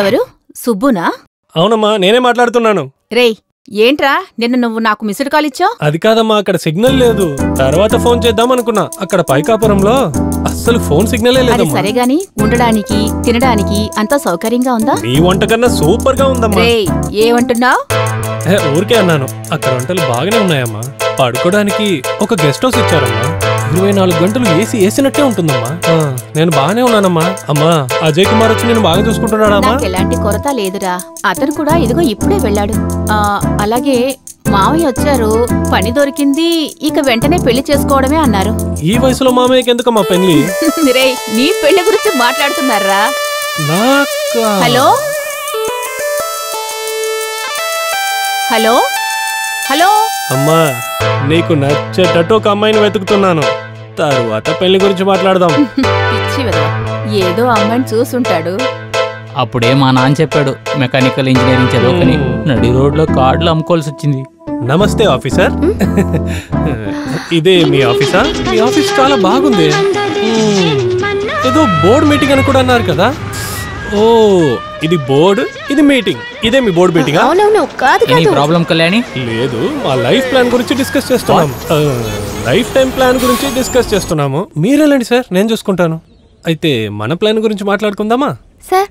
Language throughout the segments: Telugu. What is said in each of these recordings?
ఎవరు? సుబ్బునా? అవునమ్మా నేనే మాట్లాడుతున్నాను. రేయ్ ఏంట్రా? నిన్న నువ్వు నాకు మిస్డ్ కాల్ ఇచ్చావు? అది కాదమ్మా అక్కడ సిగ్నల్ లేదు. తర్వాత ఫోన్ చేద్దాం అనుకున్నా. అక్కడ పైకాపురంలో అస్సలు ఫోన్ సిగ్నలే లేదమ్మా. సరే గాని ఉండడానికి తినడానికి అంతా సౌకర్యంగా ఉందా? నీ వంట కన్నా సూపర్గా ఉందమ్మా రేయ్ ఏమంటున్నావు ఊరికే అన్నాను. అక్కడ వంటలు బాగానే ఉన్నాయమ్మా. పడుకోవడానికి ఒక గెస్ట్ హౌస్ ఇచ్చారమ్మా. ఇరవై నాలుగు గంటలు ఏసీ వేసినట్టే ఉంటుందమ్మా. నేను బాగానే ఉన్నానమ్మా. అమ్మా. అజయ్ కుమార్ వచ్చి నేను బాగా చూసుకుంటున్నాడమ్మా నాకు ఎలాంటి కొరత లేదురా. అతను కూడా ఇదిగో ఇప్పుడే వెళ్ళాడు. ఆ అలాగే మామయ్య వచ్చారు. పని దొరికింది. ఇక వెంటనే పెళ్ళి చేసుకోవడమే అన్నారు. ఈ వయసులో మామయ్యకి ఎందుకమ్మా పెళ్ళి రేయ్ నీ పెళ్ళి గురించి మాట్లాడుతున్నారా? నాకా? హలో? హలో? హలో? అమ్మా నీకు నచ్చేటట్టు ఒక అమ్మాయిని వెతుకుతున్నాను. తరువాత పెళ్ళి గురించి మాట్లాడదాం. పిచ్చి ఏదో అమ్మాయిని చూసుంటాడు. అప్పుడే మా నాన్న చెప్పాడు మెకానికల్ ఇంజనీరింగ్ చదువుకుని. నడి రోడ్లో కార్డులు అమ్ముకోవాల్సి వచ్చింది. నమస్తే ఆఫీసర్. ఇదే మీ ఆఫీసా? మీ ఆఫీస్ చాలా బాగుంది. మ్మ్. ఏదో బోర్డ్ మీటింగ్ అని కూడా అన్నారు కదా. ఓ ఇది బోర్డ్ ఇది మీటింగ్. ఇదే మీ బోర్డ్ మీటింగ్? అవునవును కాదు ఎనీ కాదు. ప్రాబ్లం కళ్యాణి? లేదు మా లైఫ్ ప్లాన్ గురించి డిస్కస్ చేస్తున్నాం. లైఫ్ టైం ప్లాన్ గురించి డిస్కస్ చేస్తున్నాము. మీరేలండి సార్ నేను చూసుకుంటాను. అయితే మన ప్లాన్ గురించి మాట్లాడుకుందామా? సార్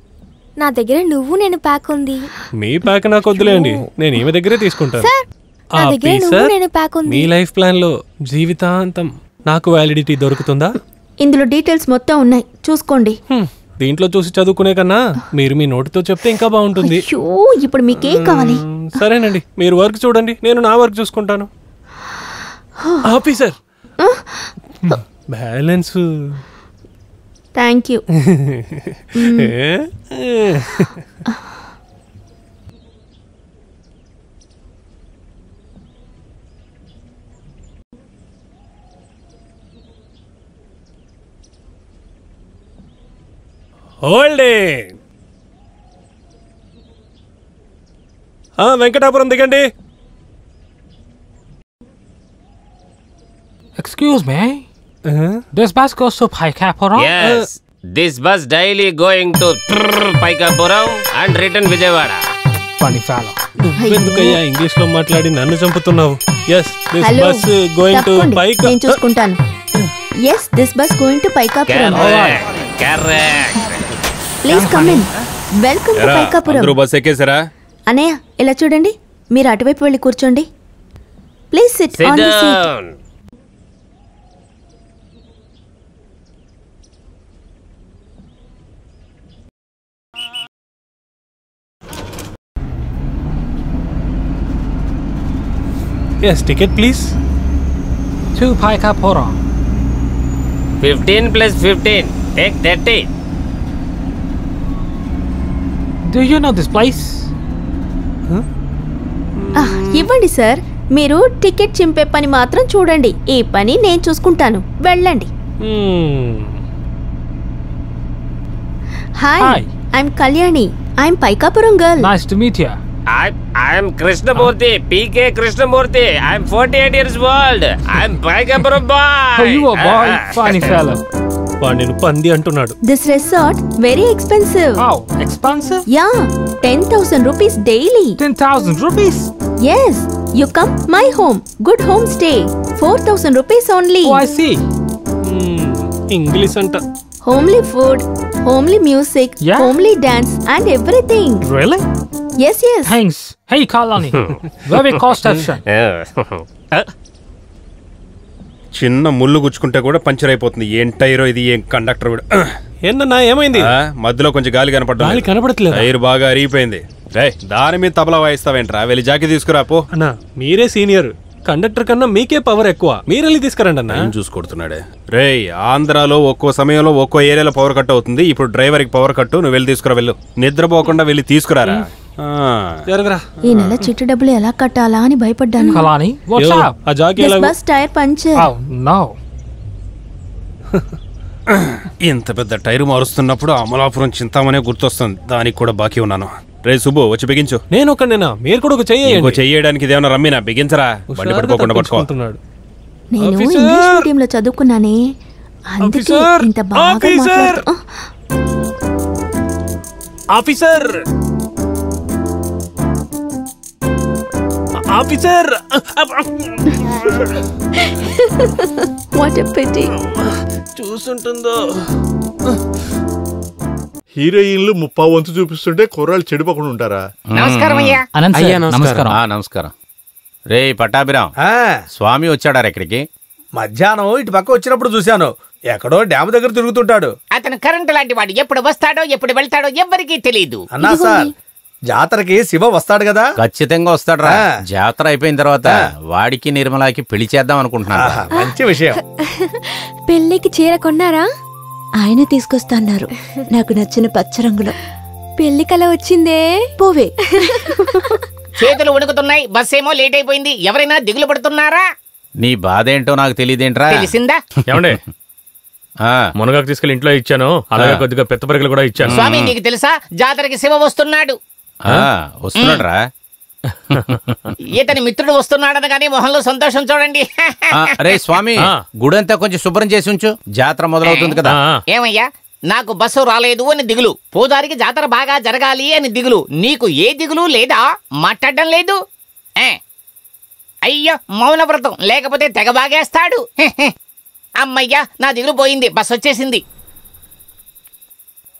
నా దగ్గర నువ్వు నేను ప్యాక్ ఉంది. మీ ప్యాక్ నాకు వద్దులేండి. నేను ఈమె దగ్గరే తీసుకుంటాను. సార్ నా ఆ, దగ్గర please, నువ్వు sir. నేను ప్యాక్ ఉంది. మీ లైఫ్ ప్లాన్లో జీవితాంతం నాకు వ్యాలిడిటీ దొరుకుతుందా? ఇందులో డీటెయిల్స్ మొత్తం ఉన్నాయి. చూసుకోండి. హ్మ్, దీంట్లో చూసి చదువుకునే కన్నా మీరు మీ నోటితో చెప్తే ఇంకా బాగుంటుంది. అయ్యో ఇప్పుడు మీకేం కావాలి? సరేనండి మీరు వర్క్ చూడండి నేను నా వర్క్ చూసుకుంటాను. Officer! Balance. Thank you. Holding. Venkatapuram దిగండి. Excuse me this bus goes to Paikapuram Yes, this bus daily going to Paikapuram and return Vijayawada. Funny follow నువ్వెందుకయ్యా ఇంగ్లీష్లో మాట్లాడి నన్ను చంపుతున్నావు? Yes this hello bus going to తప్పకుండా. బైక్ నేను చూసుకుంటాను. Yes this bus going to Paikapuram Correct, correct. Please come in welcome to Paikapuram bus ఎక్కేసారా అనయ్య ఇలా చూడండి. మీరు అటువైపు వెళ్ళి కూర్చోండి. Please sit Sit on the seat down. Yes ticket please to Paikapuram 15 plus 15. Take 30. Do you know this place ఇవ్వండి సార్ మీరు టికెట్ చింపే పని మాత్రం చూడండి ఈ పని నేను చూసుకుంటాను వెళ్ళండి hi Hi. I'm Kalyani I'm Paikapuram girl nice to meet you Krishnamurthy, PK Krishnamurthy. I am 48 years old. I am Paikapuram boy. Oh, you a boy, funny fellow. వాడు నేను పంది అంటున్నాడు this resort very expensive How expensive? Yeah ten thousand rupees daily Ten thousand rupees. Yes you come my home good home stay four thousand rupees only Oh, I see. English అంట homely food homely music. Homely dance and everything Really? Yes yes Thanks. Hey, Kalani. Very cost efficient. చిన్న ముళ్ళు గుచ్చుకుంటే కూడా పంచర్ అయిపోతుంది. ఏం టైరో ఇది ఏం కండక్టర్ కూడా. ఏందన్నా ఏమైంది? ఆ, మధ్యలో కొంచెం గాలి కనపడ్డా గాలి కనపడట్లేదా? టైర్ బాగా అరిగిపోయింది. రే దాని మీద తబలా వాయిస్తావేంట్రా? వెళ్ళి జాకి తీసుకురా పో. అన్నా మీరే సీనియర్. కండక్టర్ కన్నా మీకే పవర్ ఎక్కువ. మీరెళ్ళి తీసుకురండి అన్న. ఏం చూసుకొడుతున్నాడే రేయ్ ఆంధ్రాలో ఒక్కో సమయంలో ఒక్కో ఏరియాలో పవర్ కట్ అవుతుంది. ఇప్పుడు డ్రైవర్కి పవర్ కట్టు నువ్వు వెళ్ళి తీసుకురా వెళ్ళు. నిద్రపోకుండా వెళ్ళి తీసుకురారా? ఈ నెల చిట్టు డబ్బులు ఎలా కట్టాలా అని భయపడ్డాను. Bus tyre puncture. Oh. ఇంత పెద్ద టైరు మారుస్తున్నప్పుడు అమలాపురం చింతామనే గుర్తొస్తుంది. దానికి కూడా బాకీ ఉన్నాను. రే సుబ్బు వచ్చి బిగించు. నేను ఒకనేనా మీరు కూడా ఒక ఇంకో చెయ్యండి చెయ్యడానికి ఇదేమన్నా రమ్మినా? బిగించరా? బండి పట్టుకోకుండా పట్టుకో. నేను ఆఫీసర్! ఇంగ్లీష్ మీడియంలో చదువుకున్నానే. అందుకే! ఇంత బాగా officer! Officer! What a pity చూసుంటుందో. హీరోయిన్లు ముప్పా వంతు చూపిస్తుంటే కుర్రాళ్ళు చెడిపోకుండా ఉంటారా? నమస్కారం అయ్యా. అనంత్ అయ్యా సార్ నమస్కారం. నమస్కారం. ఆ, నమస్కారం. రే పట్టాభిరాం ఆ, స్వామి వచ్చాడారు ఇక్కడికి? మధ్యాహ్నం ఇటు పక్క వచ్చినప్పుడు చూశాను. ఎక్కడో డ్యామ్ దగ్గర తిరుగుతుంటాడు. అతను కరెంటు లాంటి వాడు ఎప్పుడు వస్తాడో ఎప్పుడు వెళ్తాడో ఎవ్వరికీ తెలియదు అన్నా సార్ జాతరకి శివ వస్తాడు కదా? ఖచ్చితంగా వస్తాడురా. ఆ. జాతర అయిపోయిన తర్వాత వాడికి నిర్మలాకి పెళ్ళి చేద్దాం అనుకుంటున్నాను. మంచి విషయం. పెళ్ళికి చీర కొన్నారా? ఆయన తీసుకొస్తాన్నారు. నాకు నచ్చిన పచ్చ రంగులో. పెళ్ళి కల వచ్చిందే. పోవే. చేతులు వణుకుతున్నాయి బస్ ఏమో లేట్ అయిపోయింది. ఎవరైనా దిగులు పడుతున్నారా? నీ బాధ ఏంటో నాకు తెలియదేంట్రా? తెలిసిందా? ఏమండే? ఆ, మునగాకు తీసుకెళ్ళి ఇంట్లో ఇచ్చాను అలాగే కొద్దిగా పెద్ద పరికలు కూడా ఇచ్చాను. స్వామి నీకు తెలుసా? జాతరకి శివ వస్తున్నాడు. ఆ, వస్తున్నాడురా. ఇతని మిత్రుడు వస్తున్నాడనగానే మొహంలో సంతోషం చూడండి. ఆ, రే స్వామి. గుడంతా కొంచెం శుభ్రం చేసి ఉంచు. జాతర మొదలవుతుంది కదా. ఏమయ్యా నాకు బస్సు రాలేదు అని దిగులు. పూజారికి జాతర బాగా జరగాలి అని దిగులు. నీకు ఏ దిగులు లేదా? మాట్లాడడం లేదు. ఏ? అయ్యో మౌన వ్రతం. లేకపోతే తెగ బాగేస్తాడు. అమ్మయ్యా నా దిగులు పోయింది. బస్ వచ్చేసింది.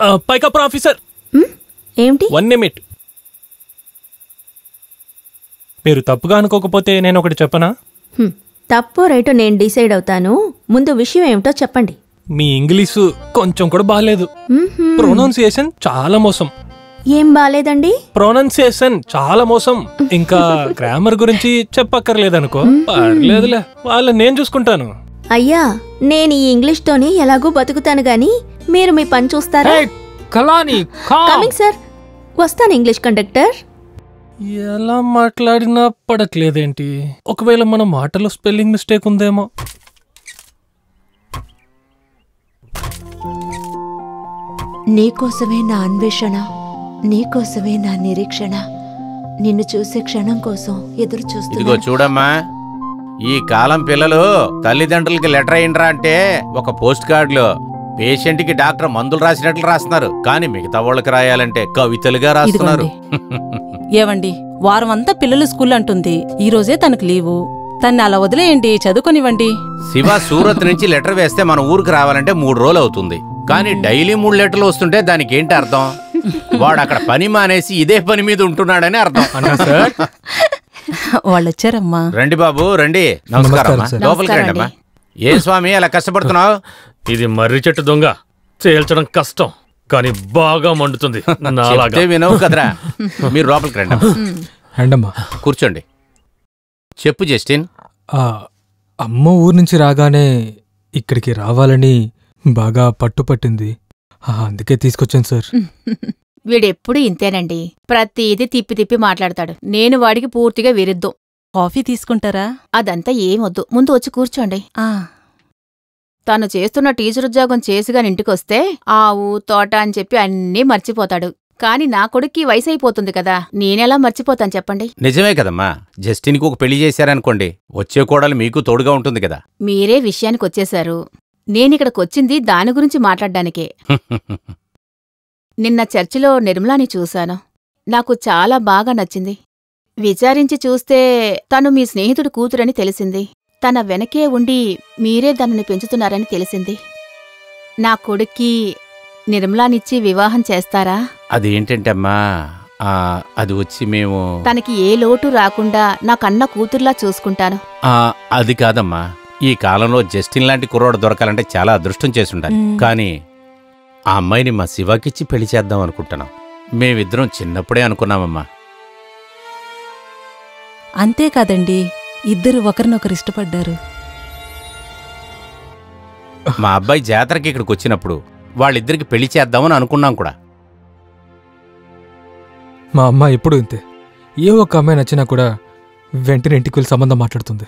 ఆ, పైకప్పు ఆఫీసర్. ఏమిటి? One minute. మీరు తప్పుగా అనుకోకపోతే నేను ఒకటి చెప్పనా తప్పో రైటో నేను డిసైడ్ అవుతాను. ముందు విషయం ఏమిటో చెప్పండి. మీ ఇంగ్లీషు కొంచెం కూడా బాగాలేదు. ప్రొనౌన్సియేషన్ చాలా మోసం. ఏం బాలేదండి? ప్రొనౌన్సియేషన్ చాలా మోసం. ఇంకా గ్రామర్ గురించి చెప్పక్కర్లేదనుకో. పర్లేదులే. వాళ్ళని నేను చూసుకుంటాను. అయ్యా నేను ఈ ఇంగ్లీష్తోని ఎలాగూ బతుకుతాను గాని మీరు మీ పని చూస్తారా? కలాని కమింగ్ సార్ వస్తాను ఇంగ్లీష్ కండక్టర్. ఎలా మాట్లాడినా పడట్లేదేంటి? ఒకవేళ మన మాటలో స్పెల్లింగ్ మిస్టేక్ ఉందేమో. నీకోసమే నా అన్వేషణ నీకోసమే నా నిరీక్షణ. నిన్ను చూసే క్షణం కోసం ఎదురు ఇదిగో చూస్తున్నా చూడమ్మా. ఈ కాలం పిల్లలు తల్లిదండ్రులకి లెటర్ అయ్యిండ్రా అంటే ఒక పోస్ట్ కార్డులో పేషెంట్కి డాక్టర్ మందులు రాసినట్లు రాస్తున్నారు. కానీ మిగతా వాళ్ళకి రాయాలంటే కవితలుగా రాస్తున్నారు. ఏవండి వారం అంతా పిల్లలు స్కూల్ అంటుంది ఈ రోజే తనకు లీవు. తన్ని అలా వదిలేయండి చదువుకొనివ్వండి. శివ సూరత్ నుంచి లెటర్ వేస్తే మన ఊరికి రావాలంటే మూడు రోజులు అవుతుంది కానీ డైలీ మూడు లెటర్లు వస్తుంటే దానికి ఏంటి అర్థం? వాడు అక్కడ పని మానేసి ఇదే పని మీద ఉంటున్నాడని అర్థం. అన్నా సార్. వాళ్ళు వచ్చారమ్మా రండి బాబు రండి. నమస్కారం. లోపలికి రండి అమ్మా. ఏ స్వామి అలా కష్టపడుతున్నావు? ఇది మర్రి చెట్టు దొంగ. చేల్చడం కష్టం. కానీ బాగా మండుతుంది. చెప్తే వినవు కదరా. మీరు లోపలికి రండి అమ్మా. అండమ్మా కూర్చోండి. చెప్పు జస్టిన్. ఆ అమ్మ ఊరు నుంచి రాగానే ఇక్కడికి రావాలని బాగా పట్టుపట్టింది. ఆ, అందుకే తీసుకొచ్చాను సార్. వీడెప్పుడు ఇంతేనండి. ప్రతిదీ తిప్పి తిప్పి మాట్లాడతాడు. నేను వాడికి పూర్తిగా విరుద్ధం. కాఫీ తీసుకుంటారా? అదంతా ఏమొద్దు. ముందు వచ్చి కూర్చోండి. ఆ. తను చేస్తున్న టీచర్ ఉద్యోగం చేసిగాని ఇంటికొస్తే ఆవు తోట అని చెప్పి అన్నీ మర్చిపోతాడు. కాని నా కొడుక్కి వయసు అయిపోతుంది కదా నేనెలా మర్చిపోతాను చెప్పండి? నిజమే కదమ్మా. జస్టిన్కి ఒక పెళ్ళి చేశారనుకోండి వచ్చే కోడలు మీకు తోడుగా ఉంటుంది కదా. మీరే విషయానికి వచ్చేశారు నేనిక్కడికొచ్చింది దాని గురించి మాట్లాడ్డానికే. నిన్న చర్చిలో నిర్మలాని చూశాను. నాకు చాలా బాగా నచ్చింది. విచారించి చూస్తే తను మీ స్నేహితుడు కూతురని తెలిసింది. తన వెనకే ఉండి మీరే దానిని పెంచుతున్నారని తెలిసింది. నా కొడుక్కి నిర్మలానిచ్చి వివాహం చేస్తారా? అదేంటంటే అమ్మా ఆ, అది వచ్చి మేము తనకి ఏ లోటు రాకుండా నా కన్న కూతుర్లా చూసుకుంటాను. ఆ, అది కాదమ్మా. ఈ కాలంలో జస్టిన్ లాంటి కుర్రోడు దొరకాలంటే చాలా అదృష్టం చేసి ఉండాలి. కానీ ఆ అమ్మాయిని మా శివాకిచ్చి పెళ్ళి చేద్దాం అనుకుంటున్నాం. మేమిద్దరం చిన్నప్పుడే అనుకున్నామమ్మా. అంతేకాదండి ఇద్దరు ఒకరినొకరు ఇష్టపడ్డారు. మా అబ్బాయి జాతరకి ఇక్కడికి వచ్చినప్పుడు వాళ్ళిద్దరికి పెళ్ళి చేద్దామని అనుకున్నాం కూడా. మా అమ్మ ఎప్పుడు ఇంతే. ఏ ఒక్క అమ్మాయి నచ్చినా కూడా వెంటనే ఇంటికి వెళ్ళి సంబంధం మాట్లాడుతుంది.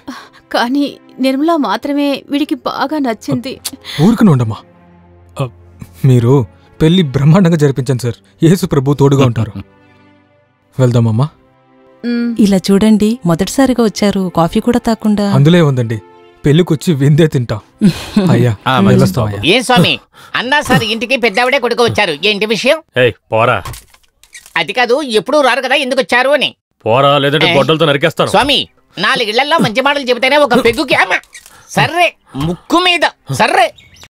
కానీ నిర్మలా మాత్రమే వీడికి బాగా నచ్చింది. ఊరుకుని ఉండమ్మా. మీరు పెళ్ళి బ్రహ్మాండంగా జరిపించండి సార్. యేసు ప్రభు తోడుగా ఉంటారు. వెళ్దామమ్మా. ఇలా చూడండి మొదటిసారిగా వచ్చారు కాఫీ కూడా తాకుండా. అందులో ఉందండి. పెళ్ళికొచ్చి విందే తింటాం. అయ్యా వెళ్ళొస్తాం. అయ్యా ఏం స్వామి? అన్నా సార్ ఇంటికి పెద్దవిడే కొడుకు వచ్చారు. ఏంటి విషయం? ఏయ్ పోరా. అది కాదు ఎప్పుడు రారు కదా ఎందుకు వచ్చారు అని. పోరా లేదంటే ఏ? గొడ్డలతో నరికేస్తాను. స్వామి నాలుగిళ్ళలో మంచి మాటలు చెబితేనే ఒక పెగ్గుకి అమ్మ. సర్రే ముక్కు మీద. సర్రే.